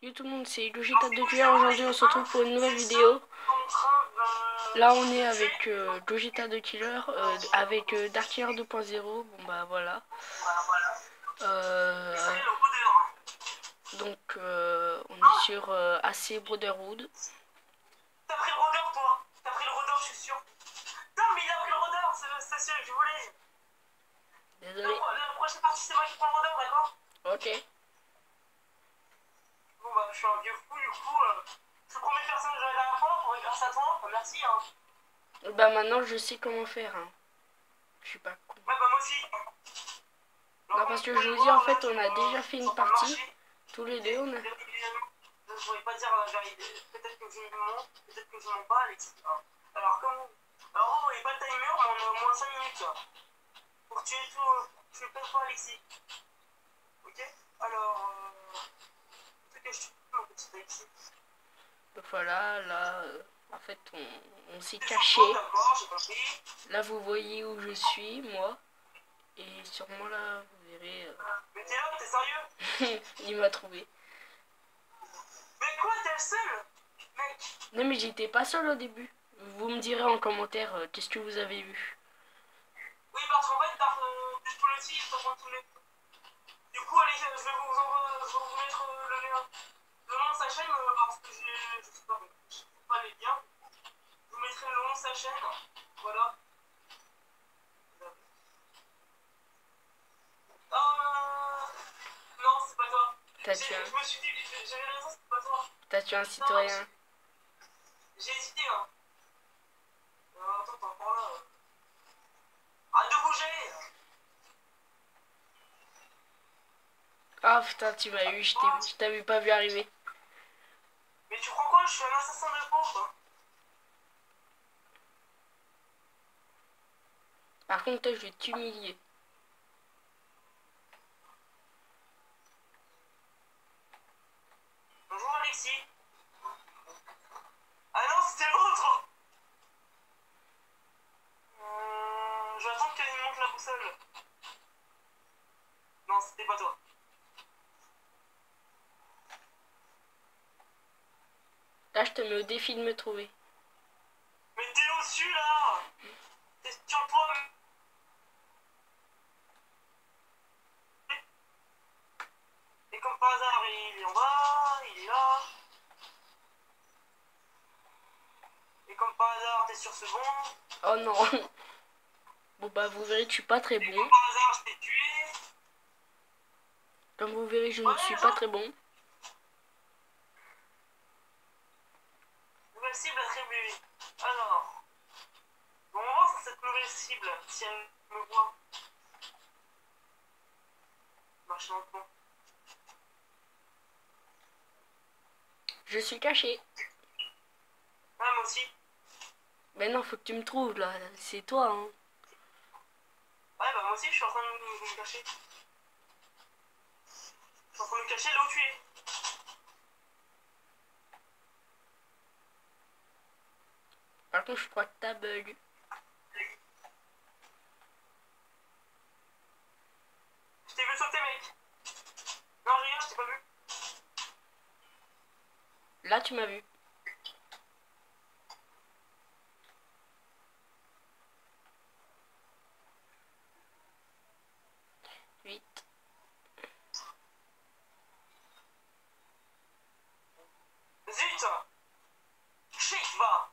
Yo tout le monde, c'est Logita de Tuer. Aujourd'hui, on se retrouve pour une nouvelle vidéo. Là, on est avec euh, Logita de Killer, euh, avec euh, Dark Killer 2.0. Bon, bah voilà. Euh, donc, euh, on est sur AC Brotherhood. T'as pris le rôdeur, toi T'as pris le rôdeur, je suis sûr. Non, mais il a pris le rôdeur, c'est celui que je voulais. Désolé. La, la prochaine partie, c'est moi qui prends le rôdeur, d'accord? Ok. Je suis un vieux fou, du coup. Euh, je suis combien de personnes que j'avais la dernière fois Bon, grâce à toi, bah, merci, hein. Bah maintenant, je sais comment faire. Hein. Je suis pas con. Ouais, bah, moi aussi. Non, parce que je vous dis, en fait, on a déjà fait une partie. Tous les deux, on a... Je ne pourrais pas dire la vérité. Peut-être que je mens, peut-être que je mens pas, Alexis. hein. Alors, comme. Alors, n'y a pas de timer, mais on a au moins 5 minutes. Pour tuer tout. euh, Pour plein de fois Alexis. Ok? Alors. Voilà, là, euh, en fait, on, s'est caché. Là, vous voyez où je suis, moi. Et sûrement là, vous verrez. Mais t'es là, t'es sérieux il m'a trouvé. Mais quoi, t'es seul Mec Non, mais j'étais pas seul au début. Vous me direz en commentaire euh, qu'est-ce que vous avez vu. Ah putain, tu m'as eu, je t'avais pas vu arriver. Mais tu crois quoi Je suis un assassin de pauvre quoi. Par contre, toi, je vais t'humilier. Bonjour Alexis. Ah non, c'était l'autre euh, Je vais attendre qu'elle me montre la boussole. Non, c'était pas toi. Là, je te mets au défi de me trouver. Mais t'es au-dessus là T'es sur toi Et comme par hasard, il est en bas, il est là. Et comme par hasard, t'es sur ce banc. Oh non. Bon bah, vous verrez, je suis pas très bon. comme par hasard, je t'ai tué. Comme vous verrez, je ne suis pas très bon. Cible attribuée. Alors. Bon, on va voir cette nouvelle cible, si elle me voit. Marche lentement. Je suis caché. Ah, moi aussi. Mais non, faut que tu me trouves là. C'est toi, hein. Ouais, bah moi aussi, je suis en train de me, de me cacher. Je suis en train de me cacher là où tu es. Par contre, je crois que t'as bug. Je t'ai vu sauter, mec. Non, regarde, je t'ai pas vu. Là, tu m'as vu. Huit. Zut Shit, va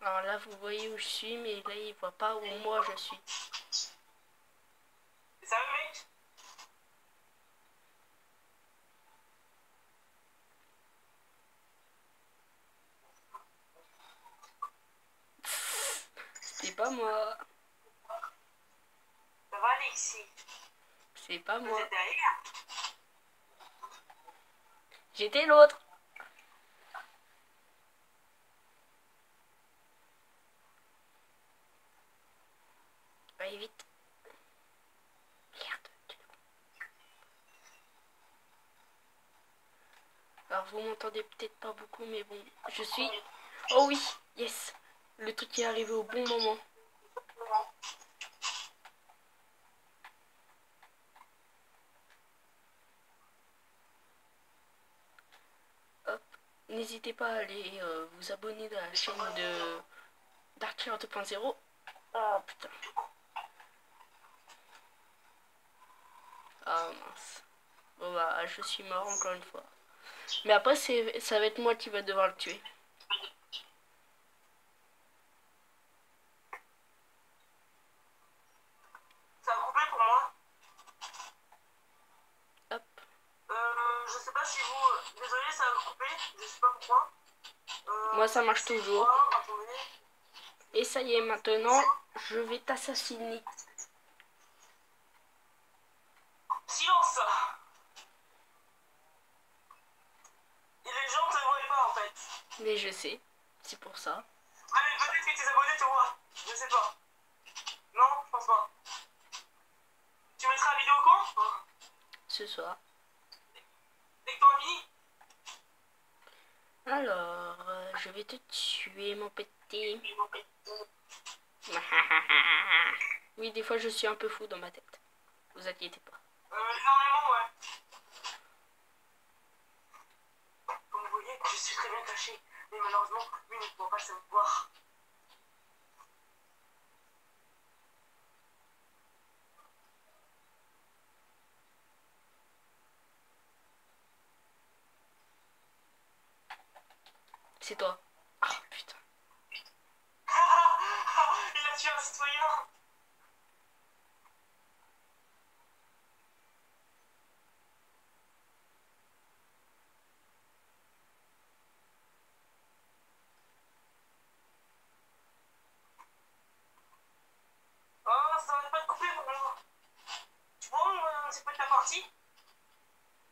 Alors là, vous voyez où je suis, mais là, il voit pas où moi je suis. C'est ça, mec C'est pas moi. Ça va, Alexis? C'est pas moi. J'étais l'autre. Allez, vite. Merde. quel con. Alors, vous m'entendez pas beaucoup, mais bon, je suis... Oh oui, yes. Le truc est arrivé au bon moment. n'hésitez pas à aller euh, vous abonner à la chaîne de Dark 2.0. Ah putain. Ah mince. Bon bah je suis mort encore une fois. Mais après c'est ça va être moi qui va devoir le tuer. Ça a coupé pour moi? Hop. Euh, je sais pas si vous. Désolé, ça a coupé. Je sais pas pourquoi. Euh, Moi, ça marche toujours. Et ça y est maintenant, je vais t'assassiner. Silence Et les gens te voient pas en fait. Mais je sais, c'est pour ça. Ah mais peut-être que tes abonnés te voient. Je sais pas. Non, je pense pas. Tu mettras la vidéo quand? Ce soir. Dès que t'auras fini Alors, euh, je vais te tuer mon petit. Oui, des fois je suis un peu fou dans ma tête. Vous inquiétez pas. Euh, énormément, ouais. Comme vous voyez, je suis très bien caché. Mais malheureusement, lui ne pourra pas le savoir. C'est toi. Ah putain. Il a tué un citoyen Oh, ça va pas te couper pour moi. Tu vois un petit peu de la partie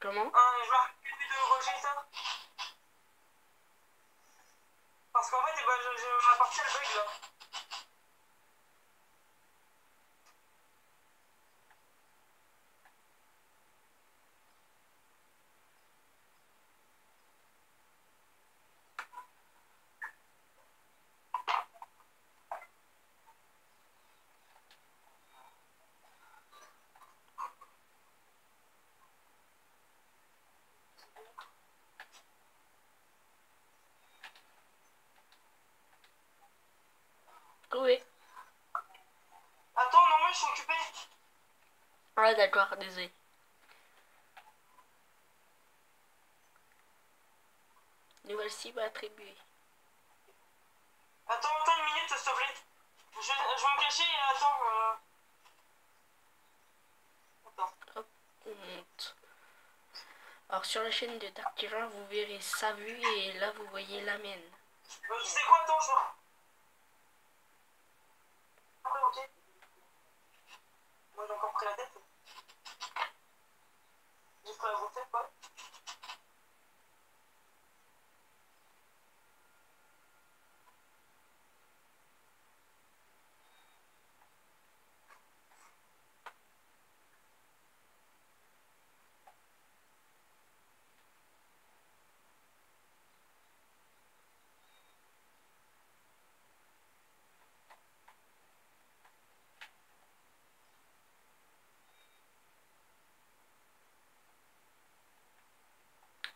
Comment Euh, Je marque le but de Roger, ça Je, je, elle bug là. Oui. Attends, non, moi je suis occupé. Ah d'accord, désolé. Nouvelle cible attribuée. Attends, attends une minute, s'il te plaît. Je, je vais me cacher et attends. Euh... Attends. On monte. Alors sur la chaîne de Dark Killer, vous verrez sa vue et là vous voyez la mienne. Euh, tu sais quoi, attends, je. Après, ok. Moi j'ai encore pris la tête. Pris la grosse tête, quoi?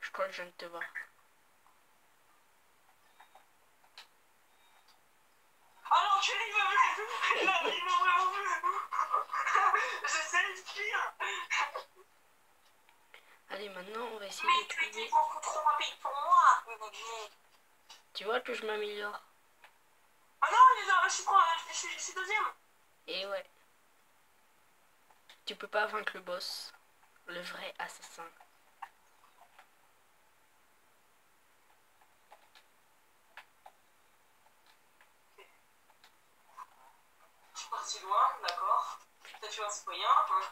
Je crois que je viens de te voir. Ah non, tu il m'a vu il m'a vraiment vu J'essaie de fuir Allez, maintenant on va essayer Mais de tu étais trouver. beaucoup trop rapide pour moi Tu vois que je m'améliore. Ah non, il est là, je suis, je suis, je suis deuxième Et ouais. Tu peux pas vaincre le boss. Le vrai assassin. Suis parti loin, d'accord. T'as tué un citoyen, hein.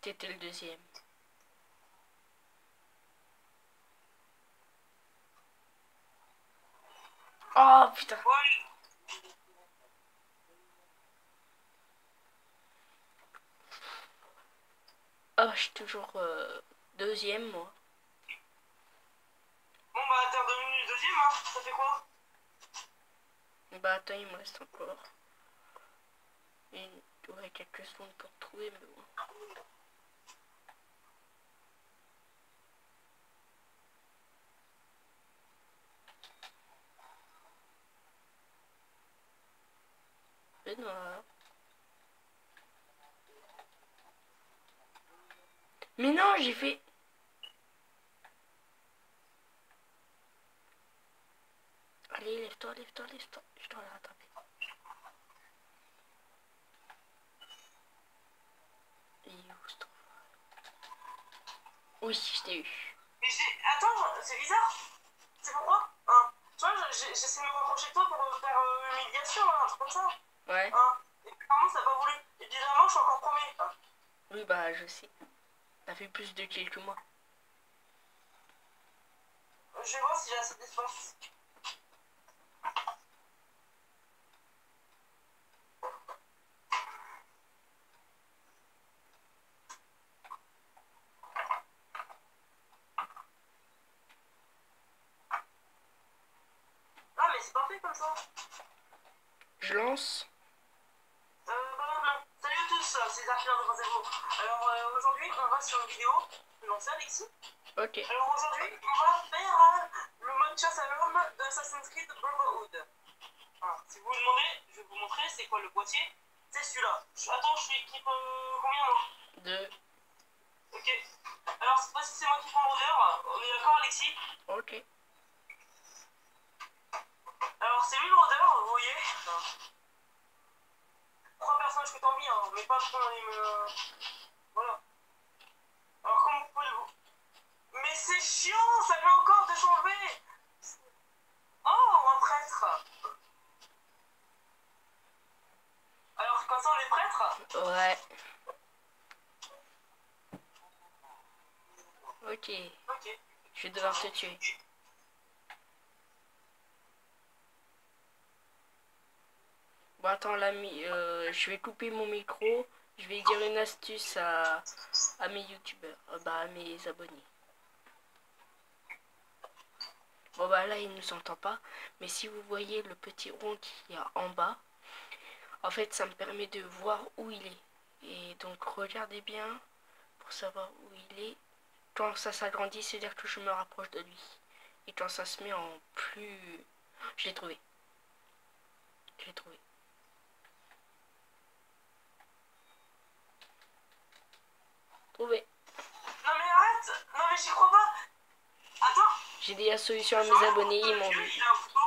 T'étais le deuxième. Oh putain. Ouais. Oh, je suis toujours euh, deuxième moi. hein. Ça fait quoi? Bah attends, il me reste encore. Une... Ouais, quelques secondes pour trouver, mais bon. Benoît. Mais non, j'ai fait... Allez, lève-toi, lève-toi, lève-toi. Je dois le rattraper. Est où, ce trou Oui, je t'ai eu. Mais j'ai. Attends, c'est bizarre. C'est pourquoi hein? Tu vois, j'essaie de me rapprocher de toi pour euh, faire euh, une médiation, hein, un truc comme ça. Ouais. Hein? Et puis ça n'a pas voulu. Et bizarrement, je suis encore premier. hein. Oui, bah, je sais. T'as fait plus de kills que. Je vais voir si j'ai assez d'espace. Ah, mais c'est parfait comme ça. Je lance. Euh, bah maintenant, salut à tous, c'est Darkler de 0. Alors euh, aujourd'hui, on va sur une Non, c'est Alexis. Ok. Alors aujourd'hui, on va faire euh, le mode chasse à l'homme de Assassin's Creed Brotherhood. Alors, si vous vous demandez, je vais vous montrer c'est quoi le boîtier. C'est celui-là. Attends, je suis équipe euh, combien moi Deux. Ok. Alors cette fois-ci, c'est moi qui prends le rôdeur. On est d'accord, Alexis Ok. Alors c'est lui le rôdeur, vous voyez. Trois personnages que t'as mis, hein, mais pas trop dans les me... Voilà. Alors comme vous pouvez le voir. Mais c'est chiant, ça vient encore de s'enlever Oh, un prêtre Alors comme ça on est prêtre Ouais. Ok. Ok. Je vais devoir te tuer. Bon, attends, l'ami, euh, je vais couper mon micro. Je vais dire une astuce à, à mes youtubeurs, euh, bah, à mes abonnés. Bon, bah là, il ne nous entend pas. Mais si vous voyez le petit rond qu'il y a en bas, en fait, ça me permet de voir où il est. Et donc, regardez bien pour savoir où il est. Quand ça s'agrandit, c'est-à-dire que je me rapproche de lui. Et quand ça se met en plus... Je l'ai trouvé. Je l'ai trouvé. Trouvé. Non mais arrête Non mais j'y crois pas Attends J'ai dit la solution à mes abonnés, ils m'ont vu. Il a un couteau.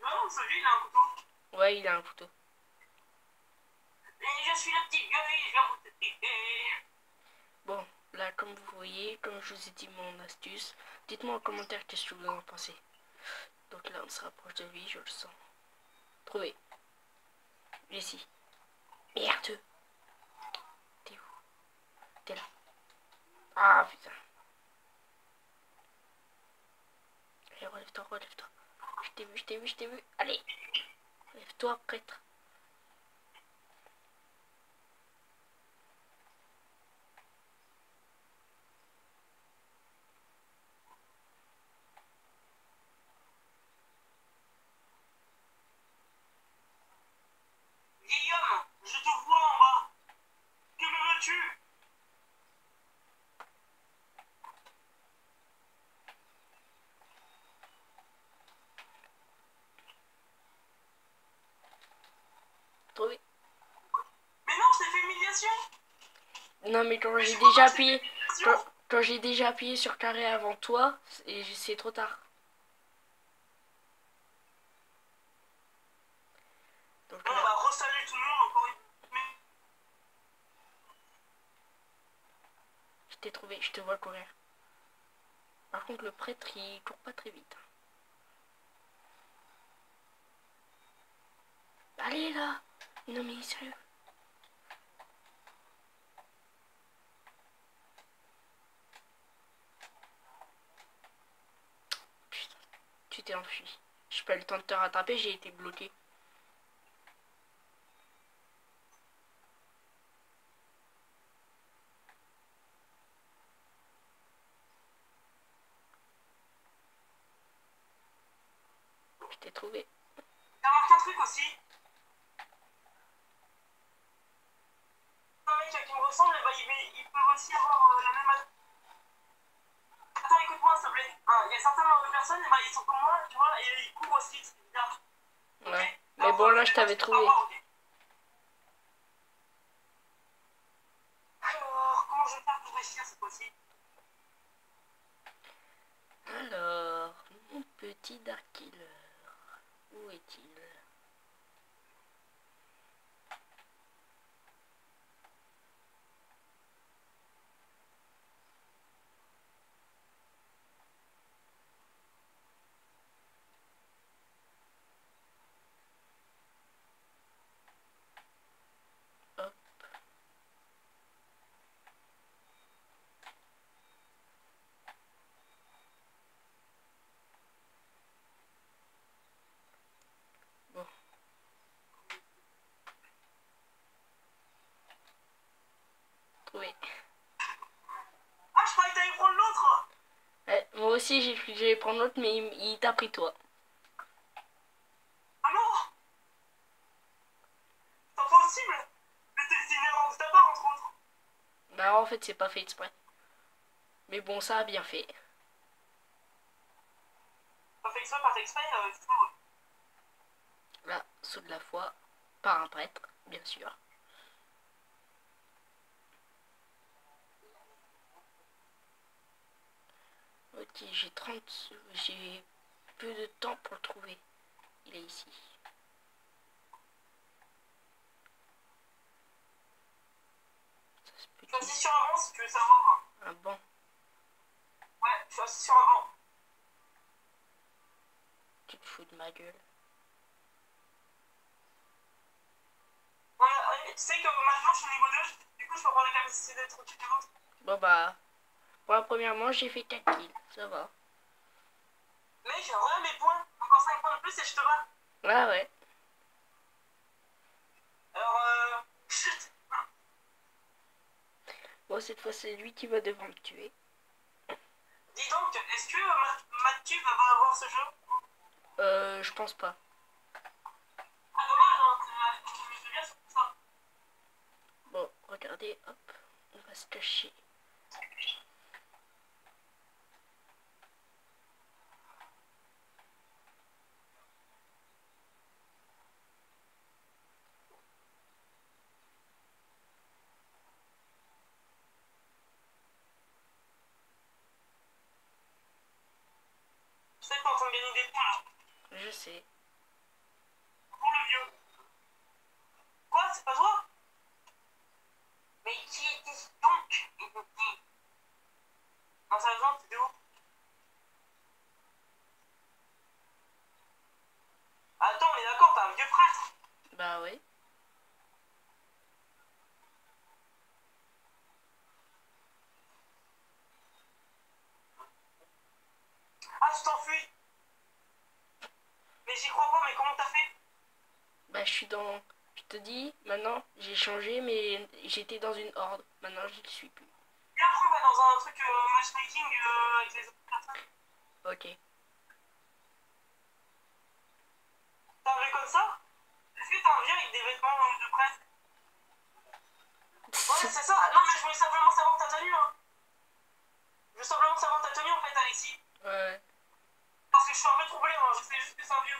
Non, ce vieux, il a un couteau. Ouais, il a un couteau. Je suis le petit. Bon, là, comme vous voyez, comme je vous ai dit mon astuce, dites-moi en commentaire qu'est-ce que vous en pensez. Donc là, on se rapproche de lui, je le sens. Trouvé. Ici. Merde. T'es où? T'es là. Ah, putain. Je t'ai vu, je t'ai vu, je t'ai vu. Allez. Relève-toi, prêtre. Guillaume, je te vois en bas. Que me veux-tu Trouvé. Mais non, je t'ai fait humiliation. Non, mais quand j'ai déjà appuyé... Quand, quand j'ai déjà appuyé sur carré avant toi, c'est trop tard. Donc Bon, là, bah, resalut tout le monde encore une je t'ai trouvé, je te vois courir. Par contre, le prêtre, il court pas très vite. Allez là Non mais sérieux t'es enfui. J'ai pas eu le temps de te rattraper, j'ai été bloqué. t'ai trouvé. J'ai remarqué un truc aussi. Un mec qui me ressemble, bah, il, il peut aussi avoir euh, la même. ad- Attends, écoute-moi s'il te plaît. Hein, Il y a certaines euh, personnes, bah, ils sont comme moi, tu vois, et ils courent aussi, c'est bizarre. Ouais. Alors, Mais bon, là, je t'avais trouvé. Alors, comment je vais faire pour réussir cette fois-ci? Alors, mon petit Dark Killer. Où est-il? Ah, je croyais que t'allais prendre l'autre Ouais, moi aussi, j'ai cru que j'allais prendre l'autre, mais il, il t'a pris toi. Ah non C'est pas possible Mais c'est une erreur de ta part, entre autres Bah, en fait, c'est pas fait exprès. Mais bon, ça a bien fait. Pas fait exprès, pas fait exprès, euh. Là, saut de la foi, par un prêtre, bien sûr. Ok, j'ai 30... J'ai peu de temps pour le trouver. Il est ici. Ça, c'est Je suis petit. assis sur un banc si tu veux savoir. Un banc. Ouais, je suis assis sur un banc. Tu te fous de ma gueule. Euh, tu sais que maintenant je suis niveau 2, du coup je peux prendre la capacité d'être au-dessus. Bon bah, pour la première manche, j'ai fait 4 kills. Ça va. Mec, regarde mes points. Encore 5 points de plus et je te bats. Ah ouais. Alors, euh. Chut Bon, cette fois, c'est lui qui va devoir me tuer. Dis donc, est-ce que euh, Ma- Mathieu va va avoir ce jeu? Euh, je pense pas. Ah, dommage, hein, c'est- je souviens sur ça. Bon, regardez, hop, on va se cacher. Je sais que t'es en train de gagner des points là. Je sais. Pour le vieux. Quoi, c'est pas toi Mais qui est-ce donc Non, sérieusement, t'es de où Attends, mais d'accord, t'as un vieux prêtre Bah oui. Ah, tu t'enfuis Mais j'y crois pas, mais comment t'as fait Je suis dans... Je te dis, maintenant, j'ai changé, mais j'étais dans une horde. Maintenant, je ne suis plus. Viens, après, on va dans un truc euh, matchmaking euh, avec les autres personnes. Ok. T'as un vrai comme ça? Est-ce que t'as un vieux avec des vêtements euh, de prêtre Ouais, c'est ça. Non, mais je voulais simplement savoir ta tenue, hein. Je veux simplement savoir ta tenue, en fait, Alexis. Ouais. Parce que je suis un peu troublé, hein. Je sais juste que c'est un vieux.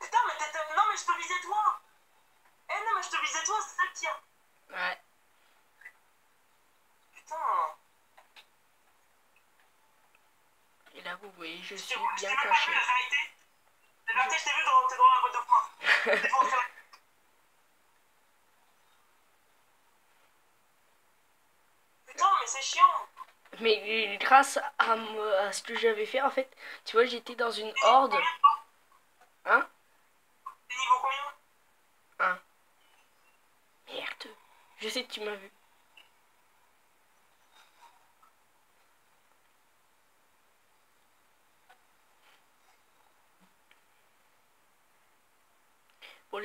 Putain, mais t'étais... Non, mais je te visais toi Eh non, mais je te visais toi, c'est ça le tien Ouais. Putain Et là, vous voyez, je suis t'ai je t'ai bien même pas caché. vu, la vérité La vérité, je t'ai vu dans, t'es dans la boîte de canapé. Putain, mais c'est chiant Mais grâce à, à ce que j'avais fait, en fait, tu vois, j'étais dans une horde. Hein? T'es niveau combien? Merde. Je sais que tu m'as vu.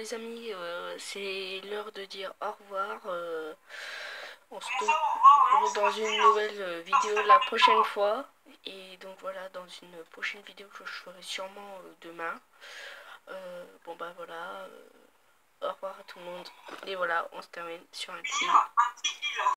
Les amis, euh, c'est l'heure de dire au revoir. euh, on se retrouve dans une nouvelle euh, vidéo la prochaine fois. Et donc voilà, dans une prochaine vidéo que je ferai sûrement demain. Euh, bon bah voilà. au revoir à tout le monde. Et voilà, on se termine sur un petit